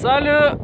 Салют!